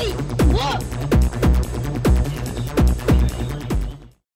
Hey!